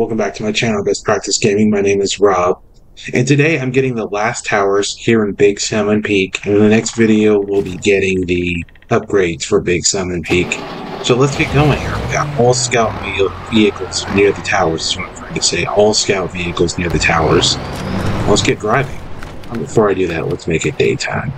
welcome back to my channel, Best Practice Gaming. My name is Rob, and today I'm getting the last towers here in Big Salmon Peak, and in the next video we'll be getting the upgrades for Big Salmon Peak. So let's get going here. We got all scout vehicles near the towers, is what I'm trying to say. All scout vehicles near the towers. Let's get driving. Before I do that, let's make it daytime.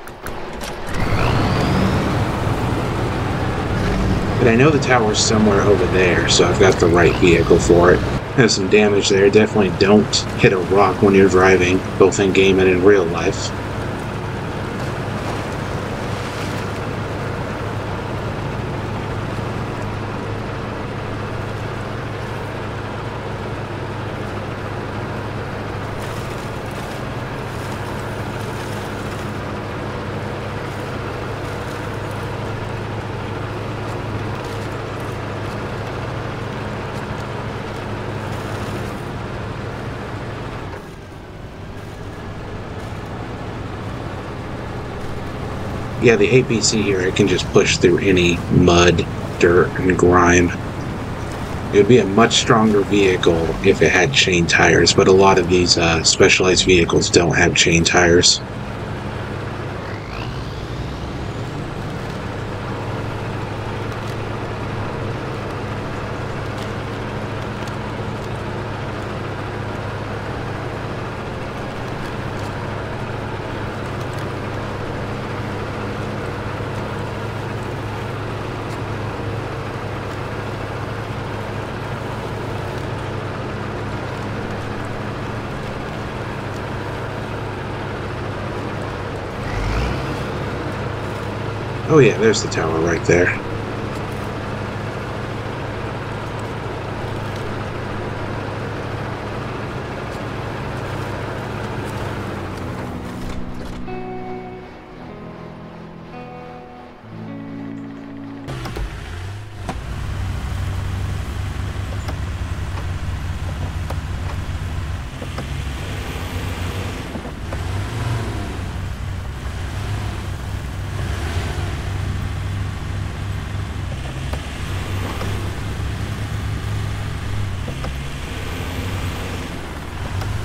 But I know the tower's somewhere over there, so I've got the right vehicle for it. Has some damage there. Definitely don't hit a rock when you're driving, both in game and in real life. Yeah, the APC here, it can just push through any mud, dirt, and grime. It would be a much stronger vehicle if it had chain tires, but a lot of these uh, specialized vehicles don't have chain tires. Oh yeah, there's the tower right there.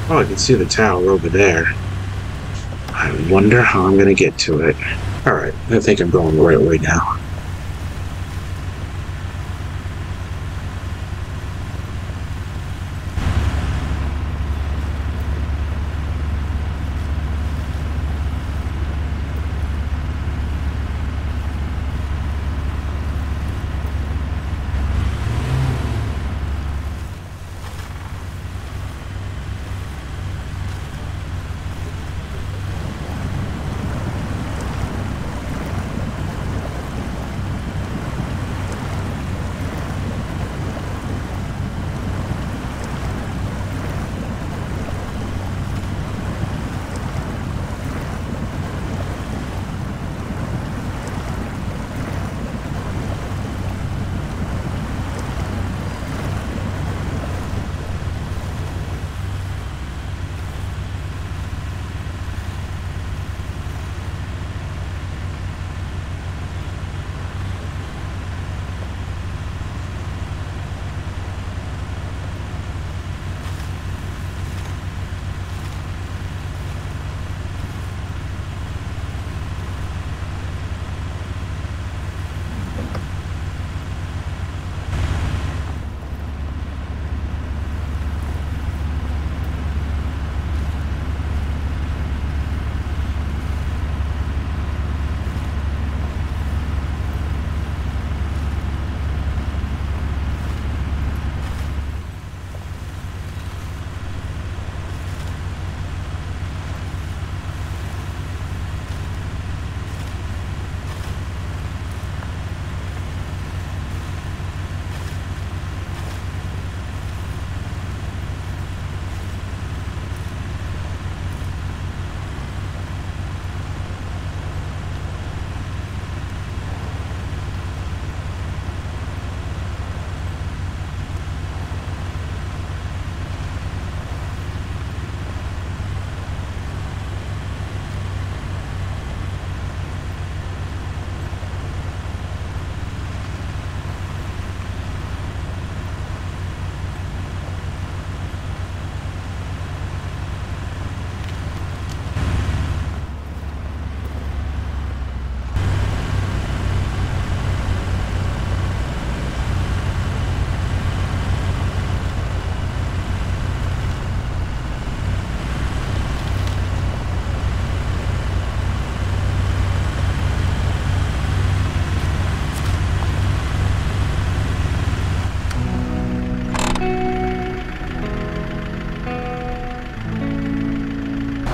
Oh, I can see the tower over there. I wonder how I'm going to get to it. Alright, I think I'm going the right way now.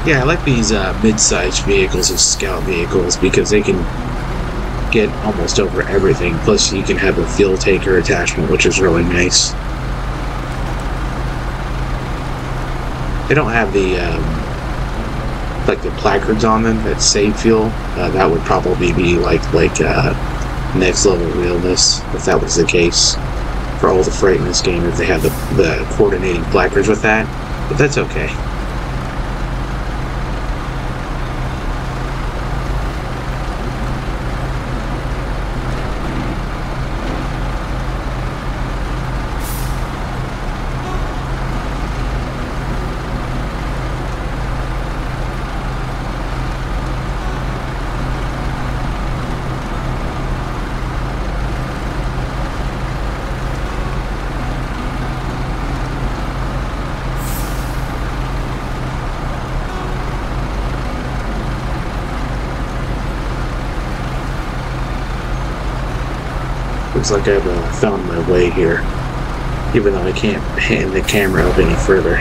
Yeah, I like these uh, mid-sized vehicles as scout vehicles because they can get almost over everything. Plus, you can have a fuel taker attachment, which is really nice. They don't have the um, like the placards on them that save fuel. Uh, that would probably be like like uh, next level realness if that was the case for all the freight in this game. If they had the the coordinating placards with that, but that's okay. Looks like I've uh, found my way here, even though I can't hand the camera up any further.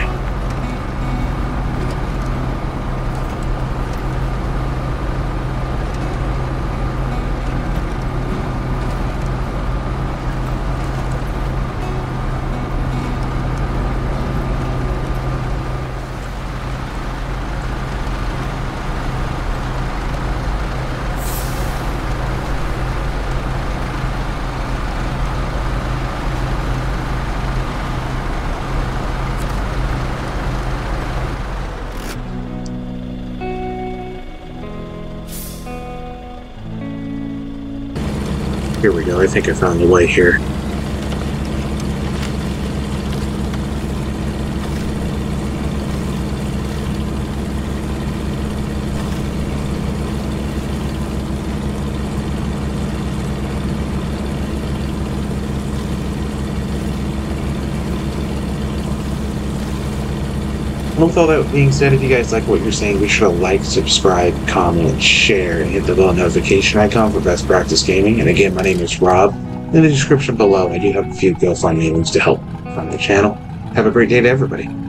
Here we go. I think I found the way here. With all that being said, if you guys like what you're saying, be sure to like, subscribe, comment, share, and hit the bell notification icon for Best Practice Gaming. And again, my name is Rob. In the description below, I do have a few GoFundMe links to help fund the channel. Have a great day to everybody.